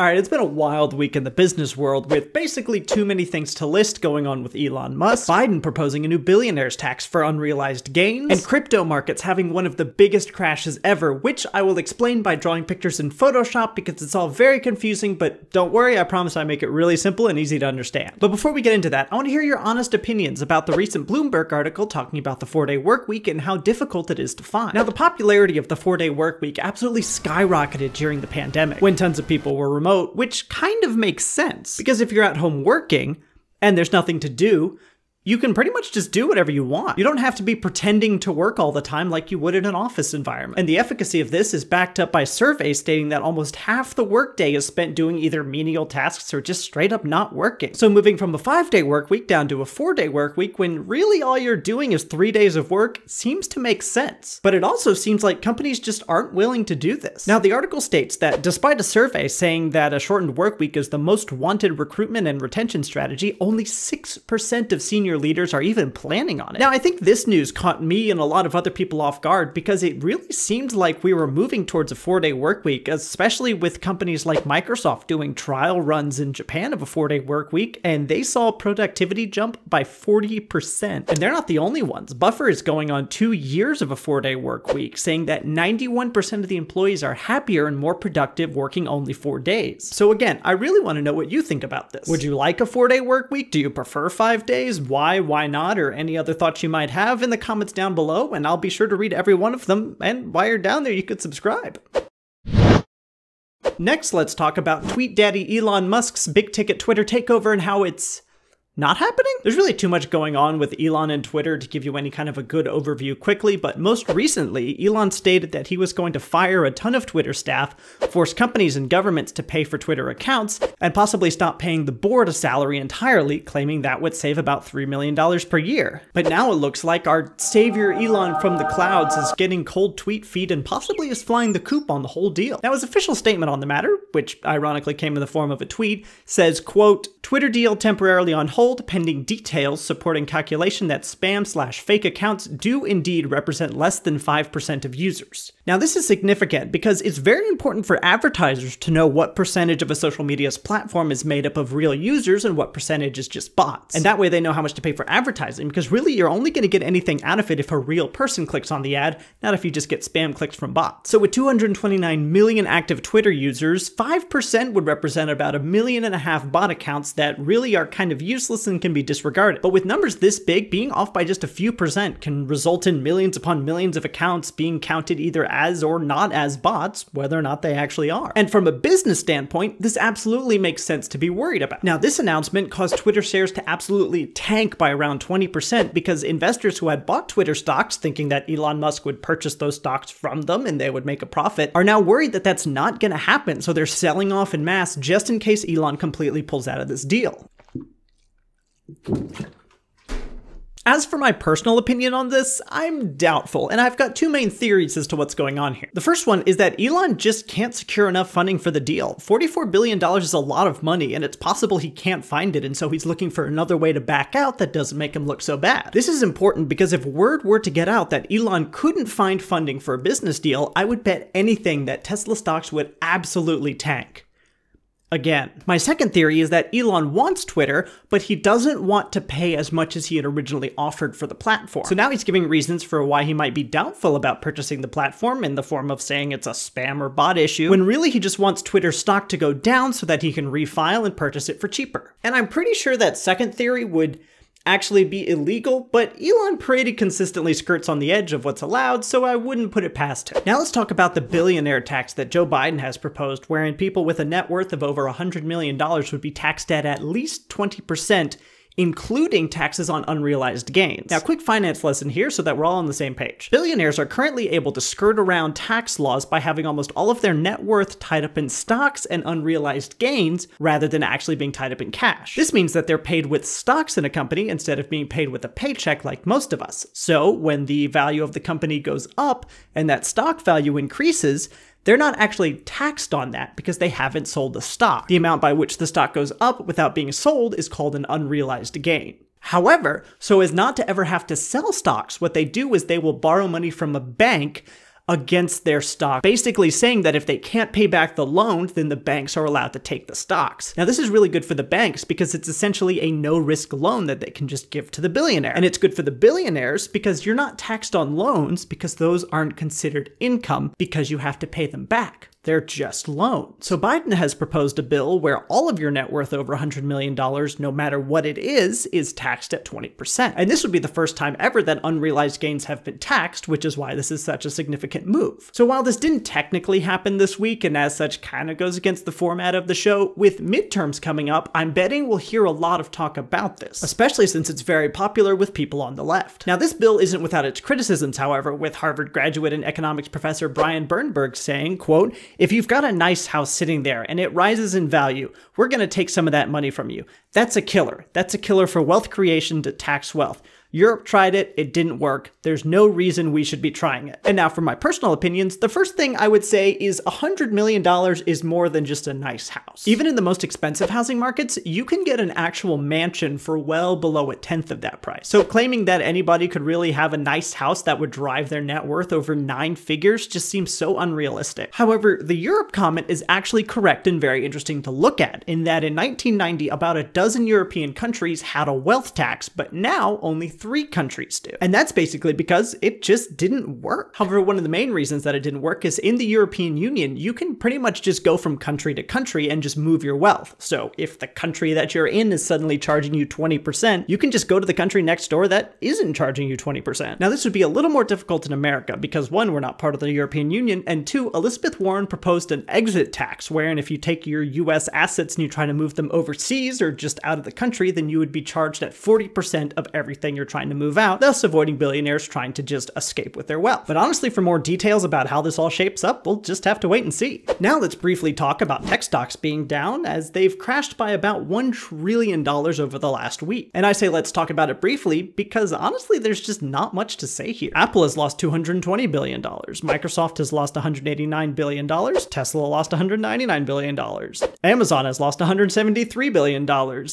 Alright, it's been a wild week in the business world with basically too many things to list going on with Elon Musk, Biden proposing a new billionaire's tax for unrealized gains, and crypto markets having one of the biggest crashes ever, which I will explain by drawing pictures in Photoshop because it's all very confusing, but don't worry, I promise I make it really simple and easy to understand. But before we get into that, I want to hear your honest opinions about the recent Bloomberg article talking about the four-day work week and how difficult it is to find. Now, the popularity of the four-day work week absolutely skyrocketed during the pandemic, when tons of people were remote remote, which kind of makes sense. Because if you're at home working and there's nothing to do, you can pretty much just do whatever you want. You don't have to be pretending to work all the time like you would in an office environment. And the efficacy of this is backed up by surveys stating that almost half the workday is spent doing either menial tasks or just straight up not working. So moving from a five day work week down to a four day work week when really all you're doing is three days of work seems to make sense. But it also seems like companies just aren't willing to do this. Now, the article states that despite a survey saying that a shortened work week is the most wanted recruitment and retention strategy, only 6% of senior leaders are even planning on it. Now, I think this news caught me and a lot of other people off guard because it really seemed like we were moving towards a four day work week, especially with companies like Microsoft doing trial runs in Japan of a four day work week, and they saw productivity jump by 40%. And they're not the only ones. Buffer is going on two years of a four day work week, saying that 91% of the employees are happier and more productive working only four days. So, again, I really want to know what you think about this. Would you like a four day work week? Do you prefer five days? Why? Why, why not, or any other thoughts you might have in the comments down below, and I'll be sure to read every one of them. And while you're down there, you could subscribe. Next, let's talk about Tweet Daddy Elon Musk's big ticket Twitter takeover and how it's not happening? There's really too much going on with Elon and Twitter to give you any kind of a good overview quickly, but most recently, Elon stated that he was going to fire a ton of Twitter staff, force companies and governments to pay for Twitter accounts, and possibly stop paying the board a salary entirely, claiming that would save about $3 million per year. But now it looks like our savior Elon from the clouds is getting cold tweet feed and possibly is flying the coop on the whole deal. Now his official statement on the matter, which ironically came in the form of a tweet, says, quote, Twitter deal temporarily on hold hold pending details supporting calculation that spam slash fake accounts do indeed represent less than 5% of users. Now this is significant because it's very important for advertisers to know what percentage of a social media's platform is made up of real users and what percentage is just bots. And that way they know how much to pay for advertising because really you're only going to get anything out of it if a real person clicks on the ad, not if you just get spam clicks from bots. So with 229 million active Twitter users, 5% would represent about a million and a half bot accounts that really are kind of useless can be disregarded. But with numbers this big, being off by just a few percent can result in millions upon millions of accounts being counted either as or not as bots, whether or not they actually are. And from a business standpoint, this absolutely makes sense to be worried about. Now, this announcement caused Twitter shares to absolutely tank by around 20% because investors who had bought Twitter stocks thinking that Elon Musk would purchase those stocks from them and they would make a profit are now worried that that's not going to happen. So they're selling off in mass just in case Elon completely pulls out of this deal. As for my personal opinion on this, I'm doubtful, and I've got two main theories as to what's going on here. The first one is that Elon just can't secure enough funding for the deal. $44 billion is a lot of money, and it's possible he can't find it, and so he's looking for another way to back out that doesn't make him look so bad. This is important because if word were to get out that Elon couldn't find funding for a business deal, I would bet anything that Tesla stocks would absolutely tank again. My second theory is that Elon wants Twitter, but he doesn't want to pay as much as he had originally offered for the platform. So now he's giving reasons for why he might be doubtful about purchasing the platform in the form of saying it's a spam or bot issue, when really he just wants Twitter stock to go down so that he can refile and purchase it for cheaper. And I'm pretty sure that second theory would actually be illegal, but Elon pretty consistently skirts on the edge of what's allowed, so I wouldn't put it past him. Now let's talk about the billionaire tax that Joe Biden has proposed, wherein people with a net worth of over $100 million would be taxed at at least 20% including taxes on unrealized gains. Now, quick finance lesson here so that we're all on the same page. Billionaires are currently able to skirt around tax laws by having almost all of their net worth tied up in stocks and unrealized gains rather than actually being tied up in cash. This means that they're paid with stocks in a company instead of being paid with a paycheck like most of us. So, when the value of the company goes up and that stock value increases, they're not actually taxed on that because they haven't sold the stock. The amount by which the stock goes up without being sold is called an unrealized gain. However, so as not to ever have to sell stocks, what they do is they will borrow money from a bank against their stock, basically saying that if they can't pay back the loan, then the banks are allowed to take the stocks. Now, this is really good for the banks because it's essentially a no risk loan that they can just give to the billionaire. And it's good for the billionaires because you're not taxed on loans because those aren't considered income because you have to pay them back. They're just loans. So Biden has proposed a bill where all of your net worth over $100 million, no matter what it is, is taxed at 20%. And this would be the first time ever that unrealized gains have been taxed, which is why this is such a significant move. So while this didn't technically happen this week, and as such kind of goes against the format of the show, with midterms coming up, I'm betting we'll hear a lot of talk about this, especially since it's very popular with people on the left. Now, this bill isn't without its criticisms, however, with Harvard graduate and economics professor Brian Bernberg saying, quote, if you've got a nice house sitting there and it rises in value, we're going to take some of that money from you. That's a killer. That's a killer for wealth creation to tax wealth. Europe tried it, it didn't work. There's no reason we should be trying it. And now for my personal opinions, the first thing I would say is $100 million is more than just a nice house. Even in the most expensive housing markets, you can get an actual mansion for well below a tenth of that price. So claiming that anybody could really have a nice house that would drive their net worth over nine figures just seems so unrealistic. However, the Europe comment is actually correct and very interesting to look at, in that in 1990, about a dozen European countries had a wealth tax, but now only three countries do. And that's basically because it just didn't work. However, one of the main reasons that it didn't work is in the European Union, you can pretty much just go from country to country and just move your wealth. So if the country that you're in is suddenly charging you 20%, you can just go to the country next door that isn't charging you 20%. Now, this would be a little more difficult in America because one, we're not part of the European Union, and two, Elizabeth Warren proposed an exit tax, wherein if you take your US assets and you try to move them overseas or just out of the country, then you would be charged at 40% of everything you're trying to move out, thus avoiding billionaires trying to just escape with their wealth. But honestly, for more details about how this all shapes up, we'll just have to wait and see. Now let's briefly talk about tech stocks being down, as they've crashed by about $1 trillion over the last week. And I say let's talk about it briefly because honestly, there's just not much to say here. Apple has lost $220 billion, Microsoft has lost $189 billion, Tesla lost $199 billion, Amazon has lost $173 billion,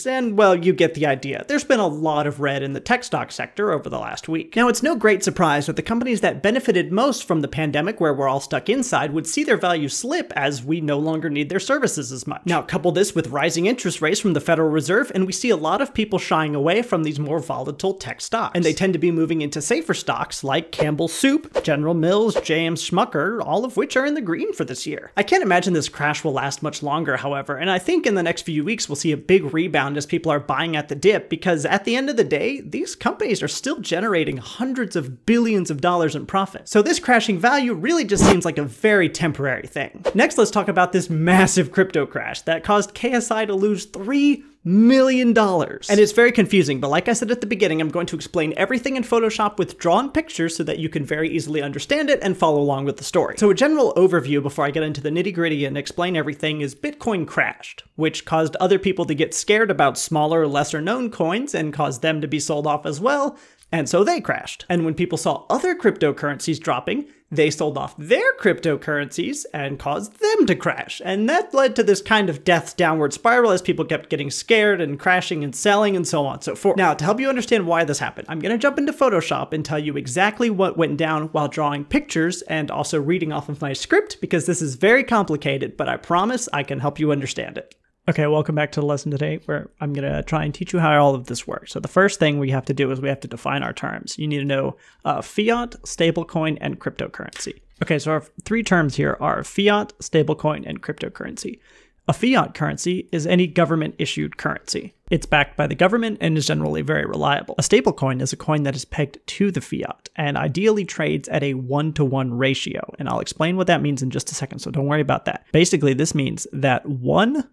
and well, you get the idea. There's been a lot of red in the tech stock sector over the last week. Now, it's no great surprise that the companies that benefited most from the pandemic, where we're all stuck inside, would see their value slip as we no longer need their services as much. Now, couple this with rising interest rates from the Federal Reserve, and we see a lot of people shying away from these more volatile tech stocks. And they tend to be moving into safer stocks like Campbell Soup, General Mills, J.M. Smucker, all of which are in the green for this year. I can't imagine this crash will last much longer, however, and I think in the next few weeks we'll see a big rebound as people are buying at the dip because at the end of the day, these companies are still generating hundreds of billions of dollars in profit. So this crashing value really just seems like a very temporary thing. Next, let's talk about this massive crypto crash that caused KSI to lose 3 million dollars. And it's very confusing, but like I said at the beginning, I'm going to explain everything in Photoshop with drawn pictures so that you can very easily understand it and follow along with the story. So a general overview before I get into the nitty gritty and explain everything is Bitcoin crashed, which caused other people to get scared about smaller, lesser known coins and caused them to be sold off as well, and so they crashed. And when people saw other cryptocurrencies dropping, they sold off their cryptocurrencies and caused them to crash. And that led to this kind of death downward spiral as people kept getting scared and crashing and selling and so on and so forth. Now, to help you understand why this happened, I'm going to jump into Photoshop and tell you exactly what went down while drawing pictures and also reading off of my script because this is very complicated, but I promise I can help you understand it. Okay, welcome back to the lesson today where I'm going to try and teach you how all of this works. So the first thing we have to do is we have to define our terms. You need to know uh, fiat, stablecoin, and cryptocurrency. Okay, so our three terms here are fiat, stablecoin, and cryptocurrency. A fiat currency is any government issued currency. It's backed by the government and is generally very reliable. A stablecoin is a coin that is pegged to the fiat and ideally trades at a one to one ratio. And I'll explain what that means in just a second, so don't worry about that. Basically, this means that one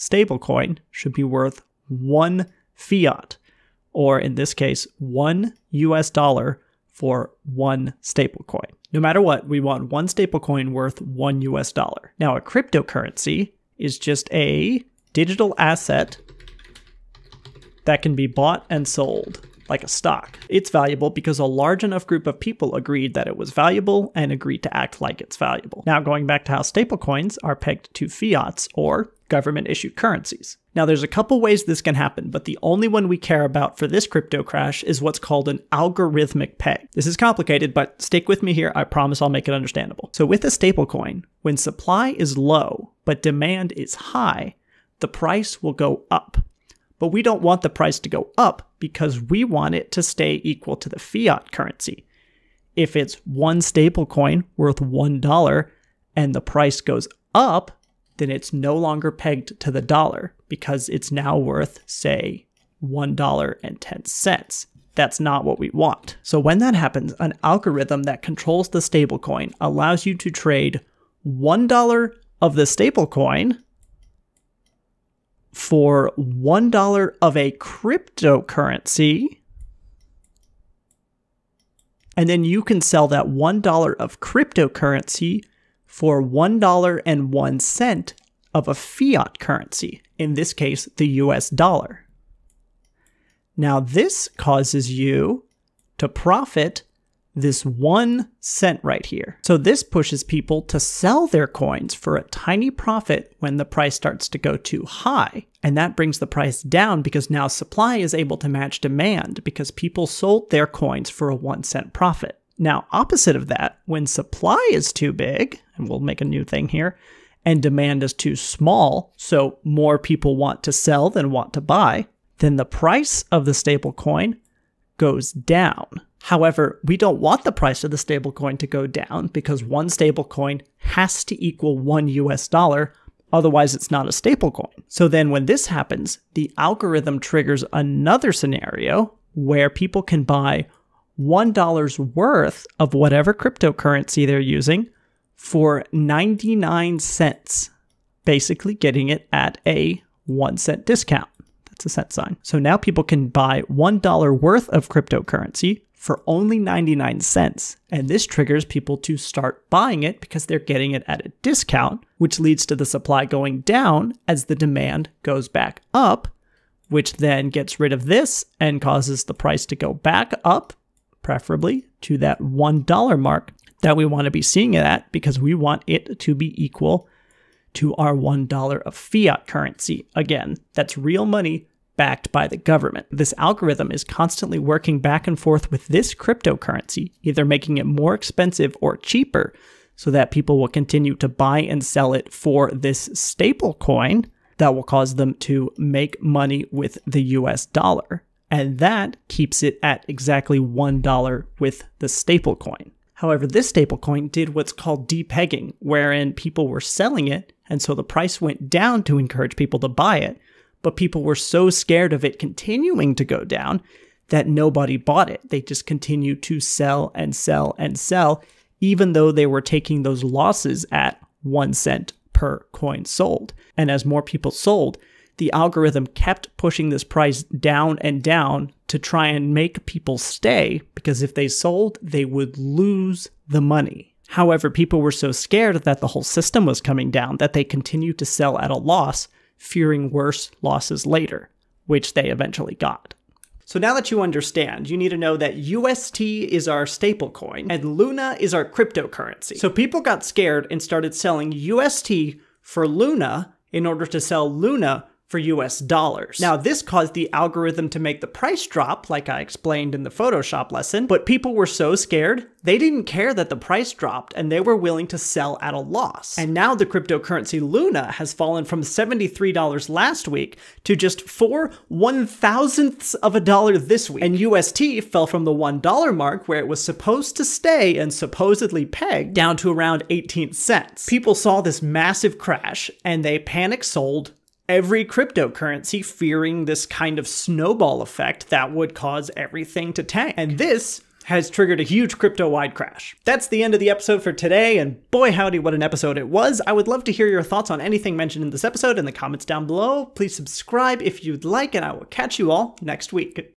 stablecoin should be worth one fiat, or in this case, one US dollar for one stablecoin. No matter what, we want one stablecoin worth one US dollar. Now, a cryptocurrency is just a digital asset that can be bought and sold like a stock. It's valuable because a large enough group of people agreed that it was valuable and agreed to act like it's valuable. Now, going back to how stablecoins are pegged to fiats or government issued currencies. Now, there's a couple ways this can happen, but the only one we care about for this crypto crash is what's called an algorithmic peg. This is complicated, but stick with me here. I promise I'll make it understandable. So, with a stablecoin, when supply is low but demand is high, the price will go up. But we don't want the price to go up because we want it to stay equal to the fiat currency. If it's one stablecoin worth $1 and the price goes up, then it's no longer pegged to the dollar because it's now worth, say, $1.10. That's not what we want. So when that happens, an algorithm that controls the stablecoin allows you to trade $1 of the stablecoin for $1 of a cryptocurrency. And then you can sell that $1 of cryptocurrency for $1.01 of a fiat currency, in this case, the US dollar. Now, this causes you to profit this one cent right here. So this pushes people to sell their coins for a tiny profit when the price starts to go too high. And that brings the price down because now supply is able to match demand because people sold their coins for a one cent profit. Now, opposite of that, when supply is too big, and we'll make a new thing here, and demand is too small, so more people want to sell than want to buy, then the price of the stable coin goes down. However, we don't want the price of the stablecoin to go down because one stablecoin has to equal one US dollar, otherwise, it's not a stablecoin. So then, when this happens, the algorithm triggers another scenario where people can buy $1 worth of whatever cryptocurrency they're using for 99 cents, basically getting it at a 1 cent discount. That's a cent sign. So now people can buy $1 worth of cryptocurrency for only 99 cents. And this triggers people to start buying it because they're getting it at a discount, which leads to the supply going down as the demand goes back up, which then gets rid of this and causes the price to go back up, preferably to that $1 mark that we want to be seeing it at because we want it to be equal to our $1 of fiat currency. Again, that's real money backed by the government. This algorithm is constantly working back and forth with this cryptocurrency, either making it more expensive or cheaper, so that people will continue to buy and sell it for this stablecoin that will cause them to make money with the US dollar. And that keeps it at exactly $1 with the stablecoin. However, this stablecoin did what's called depegging, wherein people were selling it, and so the price went down to encourage people to buy it, but people were so scared of it continuing to go down that nobody bought it. They just continued to sell and sell and sell, even though they were taking those losses at one cent per coin sold. And as more people sold, the algorithm kept pushing this price down and down to try and make people stay because if they sold, they would lose the money. However, people were so scared that the whole system was coming down that they continued to sell at a loss fearing worse losses later, which they eventually got. So now that you understand, you need to know that UST is our stablecoin and Luna is our cryptocurrency. So people got scared and started selling UST for Luna in order to sell Luna for US dollars. Now, this caused the algorithm to make the price drop, like I explained in the Photoshop lesson, but people were so scared, they didn't care that the price dropped and they were willing to sell at a loss. And now the cryptocurrency Luna has fallen from $73 last week to just 4 one thousandths of a dollar this week. And UST fell from the $1 mark where it was supposed to stay and supposedly pegged down to around 18 cents. People saw this massive crash and they panic sold every cryptocurrency fearing this kind of snowball effect that would cause everything to tank. And this has triggered a huge crypto wide crash. That's the end of the episode for today, and boy howdy, what an episode it was. I would love to hear your thoughts on anything mentioned in this episode in the comments down below. Please subscribe if you'd like, and I will catch you all next week.